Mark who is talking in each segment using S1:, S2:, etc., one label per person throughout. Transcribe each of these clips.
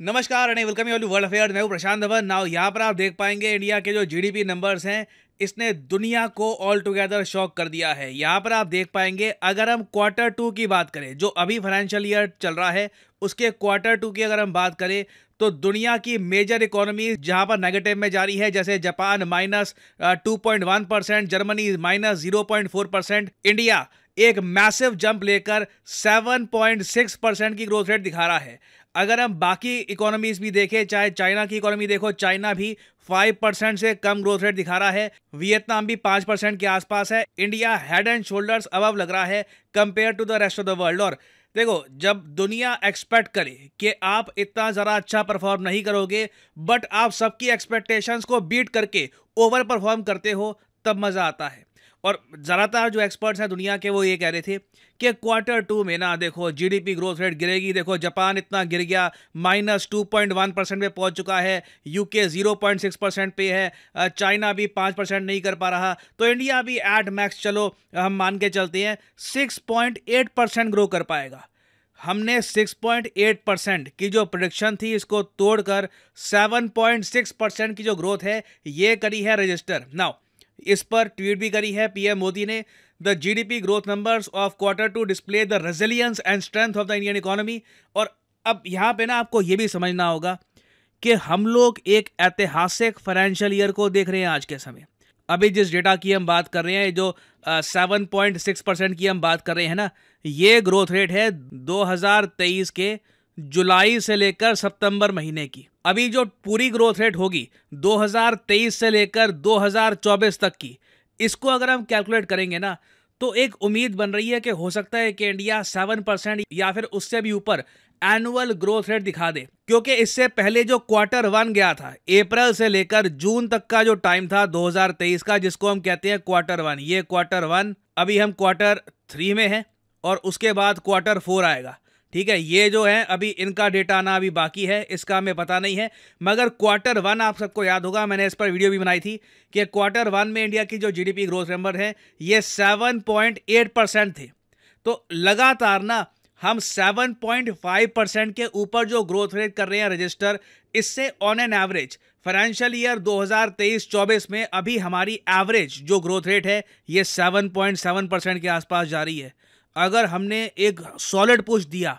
S1: नमस्कार and welcome you world affair मैं हूँ प्रशांत धवन। नाउ यहाँ पर आप देख पाएँगे इंडिया के जो जीडीपी नंबर्स हैं, इसने दुनिया को ऑल टुगेदर शॉक कर दिया है। यहाँ पर आप देख पाएँगे, अगर हम क्वार्टर टू की बात करें, जो अभी फाइनेंशियल ईयर चल रहा है, उसके क्वार्टर टू की अगर हम बात करें तो दुनिया की मेजर इकोनॉमी जहाँ पर नेगेटिव में जारी है, जैसे Japan minus two point one percent Germany minus zero point four percent India एक मैसिव जंप लेकर 7.6 परसेंट की ग्रोथ रेट दिखा रहा है। अगर हम बाकी इकोनॉमीज भी देखें, चाहे चाइना की इकोनॉमी देखो चाइना भी फाइव परसेंट से कम ग्रोथ रेट दिखा रहा है। वियतनाम भी पाँच परसेंट के आसपास है। India head and shoulders above लग रहा है compare to the rest of the world और देखो, जब दुनिया एक्सपेक्ट करे कि आप इतना ज़रा अच्छा परफॉर्म नहीं करोगे बट आप सबकी एक्सपेक्टेशंस को बीट करके ओवर परफॉर्म करते हो, तब मज़ा आता है। और ज़्यादातर जो एक्सपर्ट्स हैं दुनिया के वो ये कह रहे थे कि क्वार्टर टू में ना देखो जीडीपी ग्रोथ रेट गिरेगी। देखो, जापान इतना गिर गया minus two point one percent पर पहुँच चुका है UK zero point six percent पे है चाइना भी पाँच परसेंट नहीं कर पा रहा। तो इंडिया भी एट मैक्स चलो, हम मान के चलते हैं six point eight percent grow कर पाएगा। हमने 6.8 परसेंट की जो प्रोडिक्शन थी, इसको तोड़कर 7.6 परसेंट की जो ग्रोथ है, ये करी है रजिस्टर नाउ इस पर ट्वीट भी करी है पीएम मोदी ने। The GDP growth numbers of quarter two display the resilience and strength of the Indian economy और अब यहाँ पे ना आपको ये भी समझना होगा कि हम लोग एक ऐतिहासिक फाइनेंशियल ईयर को देख रहे हैं आज के समय। अभी जिस डेटा की हम बात कर रहे हैं, जो सेवन पॉइंट सिक्स परसेंट की हम बात कर रहे हैं ना, ये ग्रोथ रेट है 2023 के जुलाई से लेकर सितंबर महीने की। अभी जो पूरी ग्रोथ रेट होगी 2023 से लेकर 2024 तक की, इसको अगर हम कैलकुलेट करेंगे ना तो एक उम्मीद बन रही है कि हो सकता है कि इंडिया सेवन परसेंट या फिर उससे भी ऊपर एनुअल ग्रोथ रेट दिखा दे, क्योंकि इससे पहले जो क्वार्टर वन गया था अप्रैल से लेकर जून तक का जो टाइम था 2023 का, जिसको हम कहते हैं क्वार्टर वन ये क्वार्टर वन अभी हम क्वार्टर थ्री में हैं और उसके बाद क्वार्टर फोर आएगा। ठीक है, ये जो है, अभी इनका डेटा आना अभी बाकी है, इसका हमें पता नहीं है, मगर क्वार्टर वन आप सबको याद होगा, मैंने इस पर वीडियो भी बनाई थी कि क्वार्टर वन में इंडिया की जो जीडीपी ग्रोथ नंबर है, ये सेवन पॉइंट एट परसेंट थे। तो लगातार ना, हम 7.5 परसेंट के ऊपर जो ग्रोथ रेट कर रहे हैं रजिस्टर इससे on an average financial year 2023-24 में अभी हमारी एवरेज जो ग्रोथ रेट है, ये 7.7 परसेंट के आसपास जा रही है। अगर हमने एक सॉलिड पुश दिया,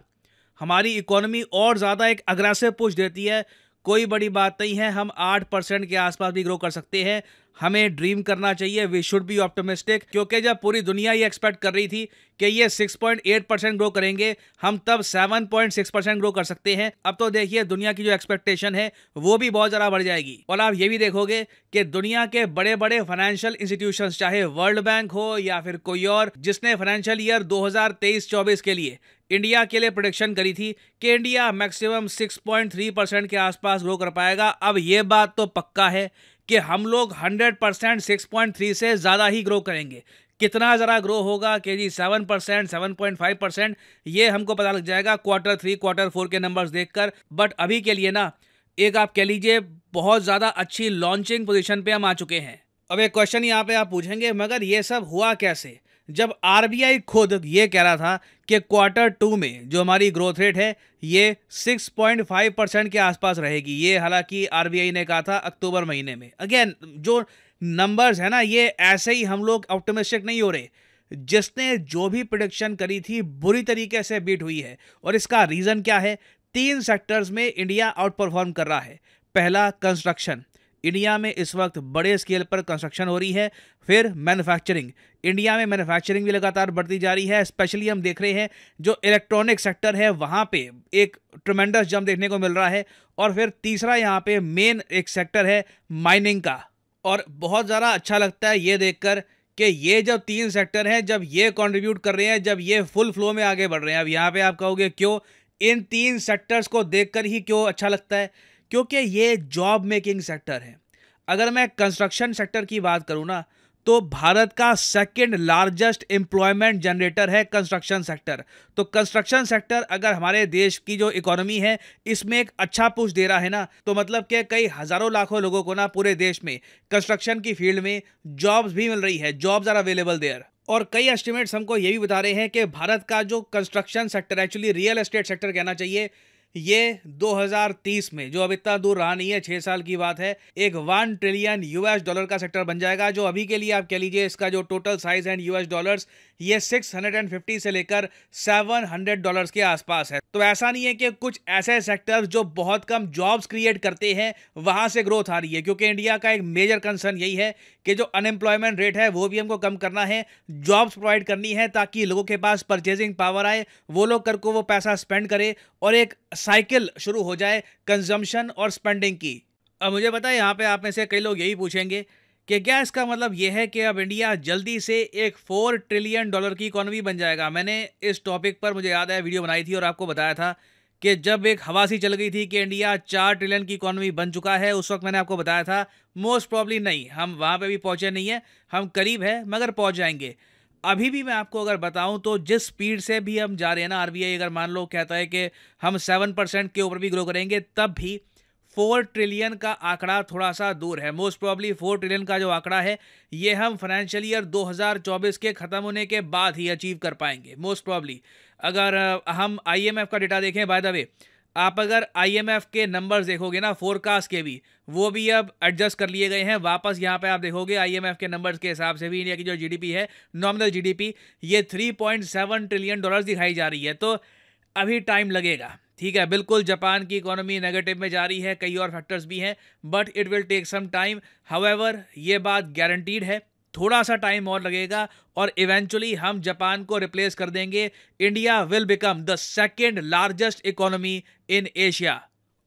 S1: हमारी इकोनॉमी और ज़्यादा एक अग्रेसिव पुश देती है कोई बड़ी बात नहीं है, हम आठ परसेंट के आसपास भी ग्रो कर सकते हैं। हमें ड्रीम करना चाहिए वी शुड बी ऑप्टोमिस्टिक क्योंकि जब पूरी दुनिया ये एक्सपेक्ट कर रही थी कि ये 6.8 परसेंट ग्रो करेंगे, हम तब 7.6 परसेंट ग्रो कर सकते हैं। अब तो देखिए, दुनिया की जो एक्सपेक्टेशन है, वो भी बहुत ज़्यादा बढ़ जाएगी। और आप ये भी देखोगे कि दुनिया के बड़े बड़े फाइनेंशियल इंस्टीट्यूशन चाहे वर्ल्ड बैंक हो या फिर कोई और, जिसने फाइनेंशियल ईयर दो हज़ार के लिए इंडिया के लिए प्रोडिक्शन करी थी कि इंडिया मैक्सिमम 6.3 परसेंट के आसपास ग्रो कर पाएगा। अब ये बात तो पक्का है कि हम लोग 100 परसेंट सिक्स से ज़्यादा ही ग्रो करेंगे। कितना ज़रा ग्रो होगा? के जी seven percent seven point five percent ये हमको पता लग जाएगा क्वार्टर थ्री क्वार्टर फोर के नंबर्स देखकर। बट अभी के लिए ना, एक आप कह लीजिए, बहुत ज़्यादा अच्छी लॉन्चिंग पोजीशन पे हम आ चुके हैं। अब एक क्वेश्चन यहाँ पे आप पूछेंगे, मगर ये सब हुआ कैसे? जब आरबीआई खुद ये कह रहा था कि क्वार्टर टू में जो हमारी ग्रोथ रेट है, ये 6.5 परसेंट के आसपास रहेगी। ये हालाँकि आरबीआई ने कहा था अक्टूबर महीने में। अगेन जो नंबर्स है ना, ये ऐसे ही हम लोग ऑप्टोमिस्टिक नहीं हो रहे। जिसने जो भी प्रोडिक्शन करी थी, बुरी तरीके से बीट हुई है। और इसका रीज़न क्या है? तीन सेक्टर्स में इंडिया आउट परफॉर्म कर रहा है। पहला कंस्ट्रक्शन इंडिया में इस वक्त बड़े स्केल पर कंस्ट्रक्शन हो रही है, फिर मैन्युफैक्चरिंग। इंडिया में मैन्युफैक्चरिंग भी लगातार बढ़ती जा रही है, स्पेशली हम देख रहे हैं जो इलेक्ट्रॉनिक सेक्टर है, वहाँ पे एक ट्रमेंडस जम देखने को मिल रहा है और फिर तीसरा यहाँ पे मेन एक सेक्टर है माइनिंग का। और बहुत ज़्यादा अच्छा लगता है ये देखकर कि ये जब तीन सेक्टर हैं, जब ये कंट्रीब्यूट कर रहे हैं, जब ये फुल फ्लो में आगे बढ़ रहे हैं। अब यहाँ पे आप कहोगे, क्यों? इन तीन सेक्टर्स को देखकर ही क्यों अच्छा लगता है? क्योंकि ये जॉब मेकिंग सेक्टर है। अगर मैं कंस्ट्रक्शन सेक्टर की बात करूँ ना तो भारत का सेकंड लार्जेस्ट एम्प्लॉयमेंट जनरेटर है कंस्ट्रक्शन सेक्टर तो कंस्ट्रक्शन सेक्टर अगर हमारे देश की जो इकोनॉमी है, इसमें एक अच्छा पुश दे रहा है ना तो मतलब कि कई हज़ारों लाखों लोगों को ना पूरे देश में कंस्ट्रक्शन की फ़ील्ड में जॉब्स भी मिल रही है जॉब्स आर अवेलेबल देयर और कई एस्टिमेट्स हमको ये भी बता रहे हैं कि भारत का जो construction sector actually real estate sector कहना चाहिए ये 2030 में, जो अब इतना दूर रहा नहीं है, छह साल की बात है, एक वन ट्रिलियन यूएस डॉलर का सेक्टर बन जाएगा, जो अभी के लिए आप कह लीजिए इसका जो टोटल साइज़ है यूएस डॉलर्स ये 650 से लेकर 700 डॉलर्स के आसपास है। तो ऐसा नहीं है कि कुछ ऐसे सेक्टर्स जो बहुत कम जॉब्स क्रिएट करते हैं, वहाँ से ग्रोथ आ रही है, क्योंकि इंडिया का एक मेजर कंसर्न यही है कि जो अनएम्प्लॉयमेंट रेट है, वो भी हमको कम करना है जॉब्स प्रोवाइड करनी है, ताकि लोगों के पास परचेजिंग पावर आए, वो लोग कर को वो पैसा स्पेंड करे, और एक साइकिल शुरू हो जाए कंजम्पशन और स्पेंडिंग की। अब मुझे पता है यहाँ पे आप में से कई लोग यही पूछेंगे कि क्या इसका मतलब यह है कि अब इंडिया जल्दी से एक फोर ट्रिलियन डॉलर की इकोनॉमी बन जाएगा? मैंने इस टॉपिक पर मुझे याद है, वीडियो बनाई थी और आपको बताया था कि जब एक हवा सी चल गई थी कि इंडिया चार ट्रिलियन की इकोनॉमी बन चुका है, उस वक्त मैंने आपको बताया था, मोस्ट प्रॉब्ली नहीं, हम वहाँ पर भी पहुँचे नहीं हैं, हम करीब है, मगर पहुँच जाएँगे। अभी भी मैं आपको अगर बताऊँ तो जिस स्पीड से भी हम जा रहे हैं ना आरबीआई अगर मान लो कहता है कि हम सेवन परसेंट के ऊपर भी ग्रो करेंगे, तब भी फोर ट्रिलियन का आंकड़ा थोड़ा सा दूर है। मोस्ट प्रॉब्ली फोर ट्रिलियन का जो आंकड़ा है, ये हम फाइनेंशियल ईयर 2024 के ख़त्म होने के बाद ही अचीव कर पाएँगे। मोस्ट प्रॉब्ली अगर हम आईएमएफ का डेटा देखें बाय द वे आप अगर आईएमएफ के नंबर्स देखोगे ना फोरकास्ट के भी, वो भी अब एडजस्ट कर लिए गए हैं। वापस यहाँ पे आप देखोगे आईएमएफ के नंबर्स के हिसाब से भी इंडिया की जो जीडीपी है नॉमिनल जीडीपी ये 3.7 ट्रिलियन डॉलर्स दिखाई जा रही है। तो अभी टाइम लगेगा। ठीक है, बिल्कुल जापान की इकोनॉमी नेगेटिव में जा रही है, कई और फैक्टर्स भी हैं but it will take some time however ये बात गारंटीड है थोड़ा सा टाइम और लगेगा और इवेंचुअली हम जापान को रिप्लेस कर देंगे। India will become the second largest economy in Asia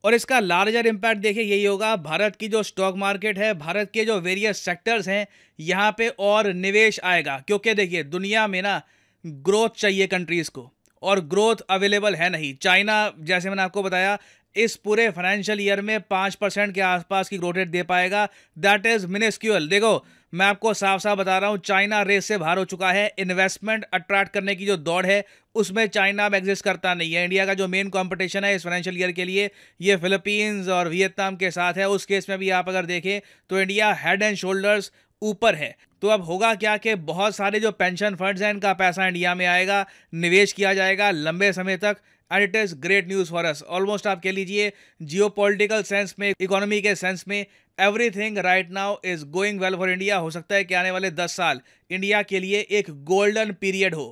S1: और इसका लार्जर इम्पैक्ट देखिए, यही होगा, भारत की जो स्टॉक मार्केट है, भारत के जो वेरियस सेक्टर्स हैं, यहाँ पे और निवेश आएगा। क्योंकि देखिए, दुनिया में ना ग्रोथ चाहिए कंट्रीज़ को। और ग्रोथ अवेलेबल है नहीं। चाइना जैसे मैंने आपको बताया, इस पूरे फाइनेंशियल ईयर में पाँच परसेंट के आसपास की ग्रोथ रेट दे पाएगा। दैट इज़ मिनिस्क्यूअल देखो, मैं आपको साफ़ साफ़ बता रहा हूँ चाइना रेस से बाहर हो चुका है। इन्वेस्टमेंट अट्रैक्ट करने की जो दौड़ है, उसमें चाइना अब एग्जिस्ट करता नहीं है। इंडिया का जो मेन कंपटीशन है इस फाइनेंशियल ईयर के लिए, ये फिलीपींस और वियतनाम के साथ है। उस केस में भी आप अगर देखें तो इंडिया हेड एंड शोल्डर्स ऊपर है। तो अब होगा क्या कि बहुत सारे जो पेंशन फंड्स हैं, इनका पैसा इंडिया में आएगा, निवेश किया जाएगा, लंबे समय तक। And it is great news for us almost आप कह लीजिए जियो सेंस में इकोनॉमी के सेंस में everything right now is going well for India हो सकता है कि आने वाले दस साल इंडिया के लिए एक गोल्डन पीरियड हो।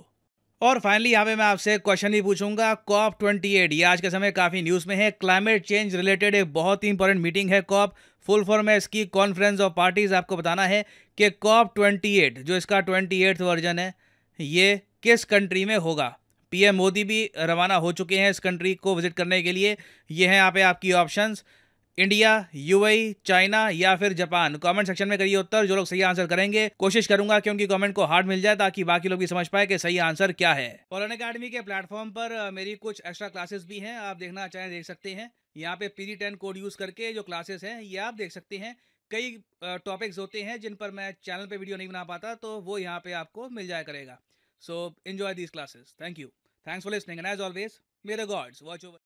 S1: और फाइनली यहाँ पे मैं आपसे क्वेश्चन भी पूछूँगा। कॉप ट्वेंटी एट ये आज के समय काफ़ी न्यूज़ में है। क्लाइमेट चेंज रिलेटेड एक बहुत ही इंपॉर्टेंट मीटिंग है कॉप फुल फॉर्म है इसकी कॉन्फ्रेंस ऑफ़ पार्टीज़ आपको बताना है कि कॉप ट्वेंटी एट जो इसका ट्वेंटी एट वर्जन है, ये किस कंट्री में होगा? पीएम मोदी भी रवाना हो चुके हैं इस कंट्री को विज़िट करने के लिए। ये हैं यहाँ पे आपकी ऑप्शंस इंडिया यूएई चाइना या फिर जापान कमेंट सेक्शन में करिए उत्तर, जो लोग सही आंसर करेंगे, कोशिश करूँगा कि उनकी कमेंट को हार्ड मिल जाए ताकि बाकी लोग भी समझ पाए कि सही आंसर क्या है। फॉरन अकेडमी के प्लेटफॉर्म पर मेरी कुछ एक्स्ट्रा क्लासेस भी हैं, आप देखना चाहें, देख सकते हैं। यहाँ पे पी टेन कोड यूज़ करके जो क्लासेस हैं, ये आप देख सकते हैं। कई टॉपिक्स होते हैं जिन पर मैं चैनल पे वीडियो नहीं बना पाता तो वो यहाँ पे आपको मिल जाया करेगा। So enjoy these classes thank you thanks for listening and as always मेरे गॉड्स वॉच ओवर